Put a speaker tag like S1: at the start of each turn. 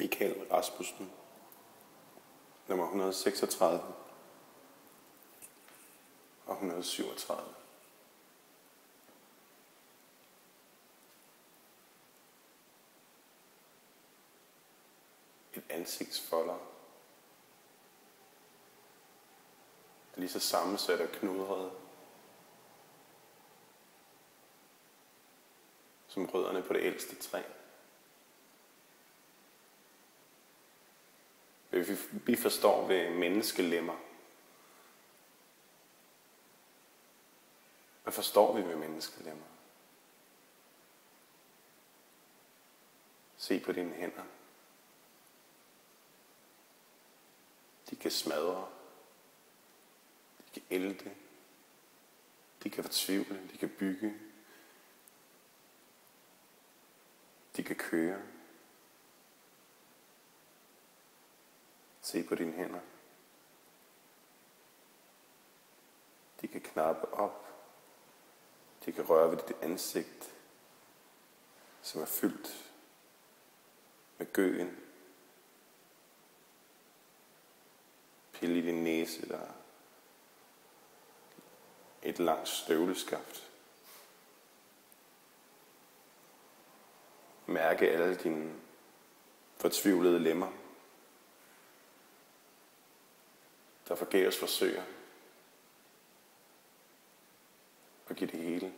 S1: Michael Rasmussen, nummer 136 og 137. Et ansigtsfolder, lige så sammensat og knudret, som rødderne på det ældste træ. Vi, vi forstår ved menneskelemmer. Hvad forstår vi ved menneskelemmer? Se på dine hænder. De kan smadre. De kan ælte. De kan fortvivle. De kan bygge. De kan køre. Se på dine hænder. De kan knappe op. De kan røre ved dit ansigt, som er fyldt med gøen. Pille i din næse, der er et langt støvleskaft. Mærke alle dine fortvivlede lemmer. Der forgæves forsøger at give det hele.